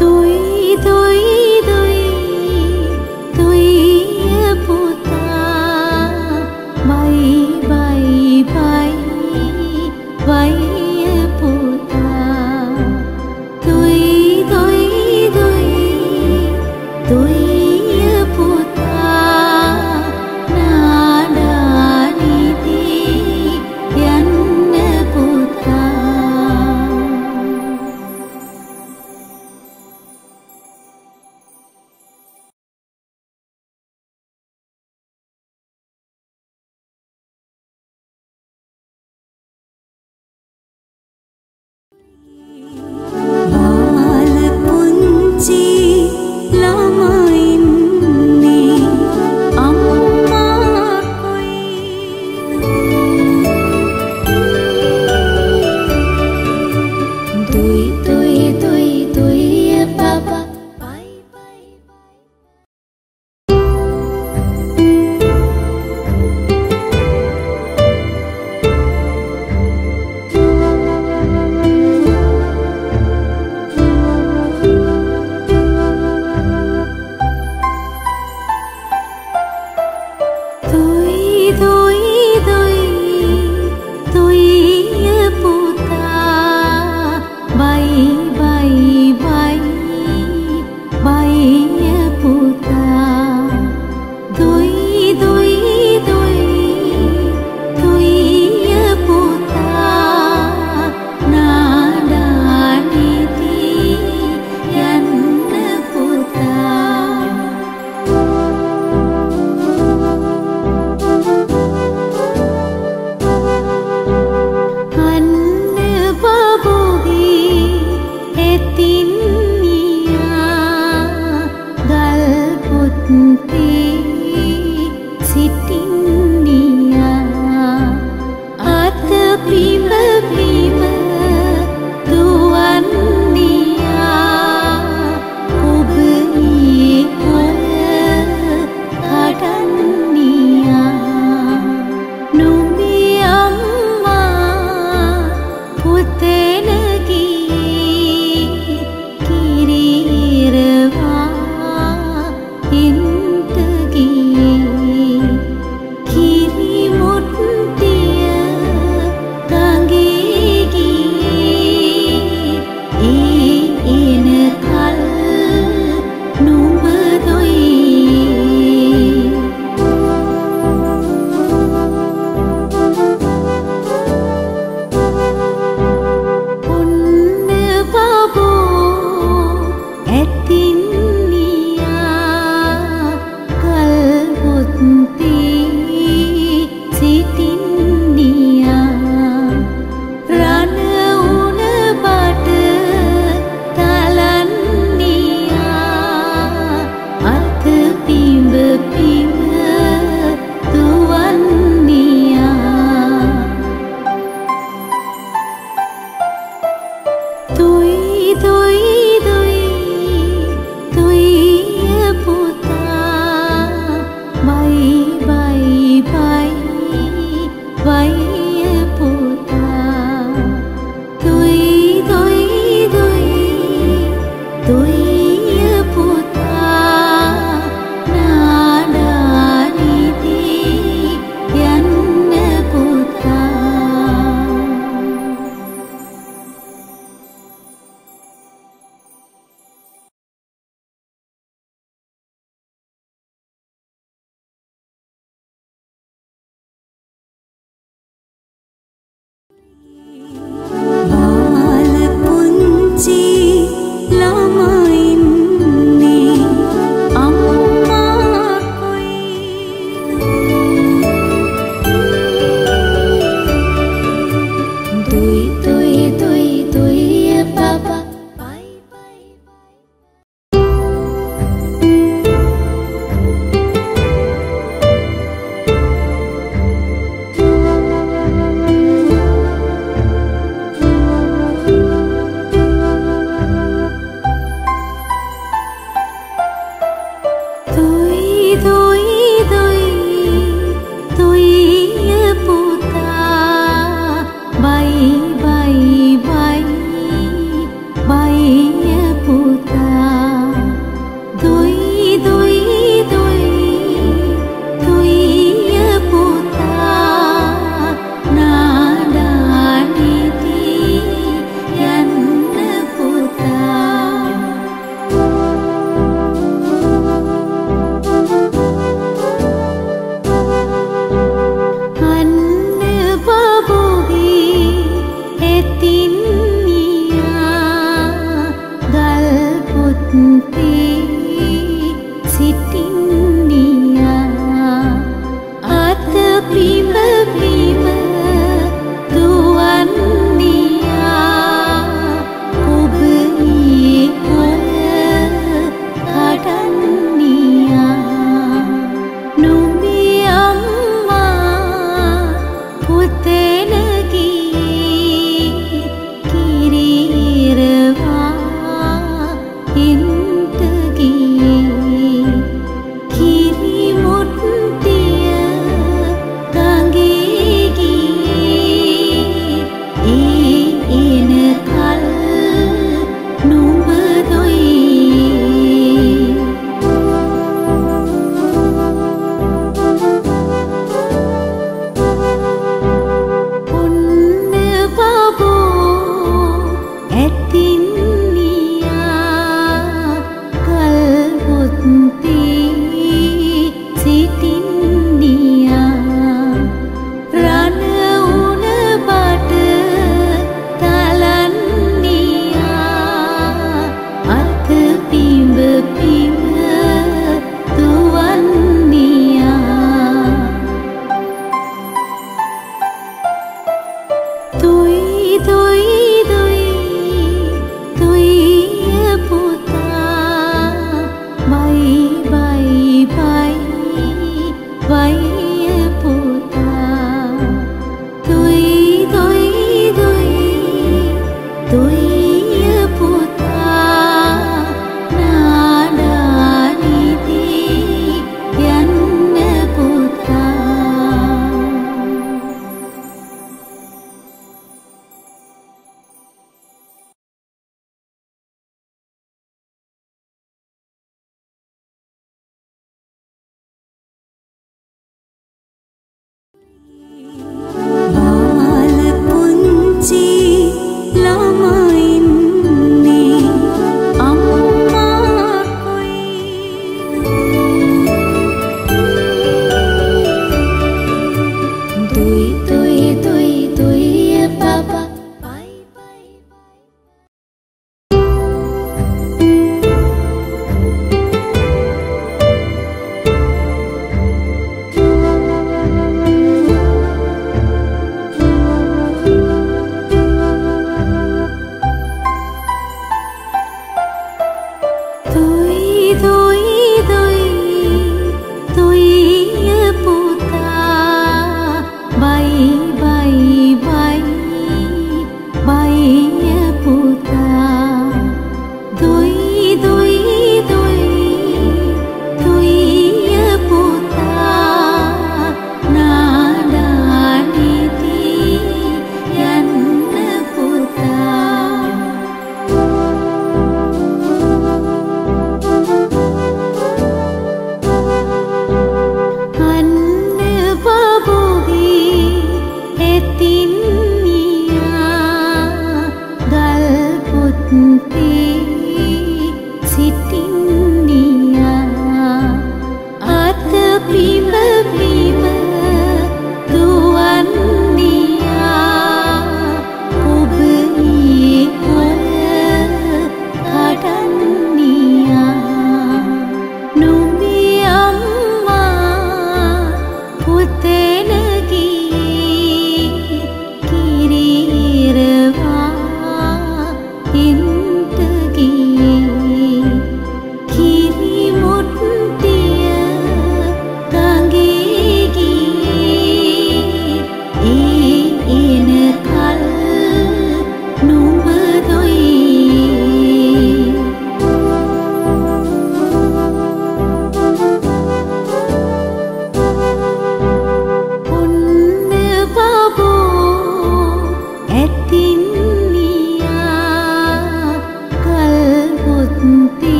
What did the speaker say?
tuổi tôi